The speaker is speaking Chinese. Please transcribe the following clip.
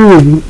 嗯。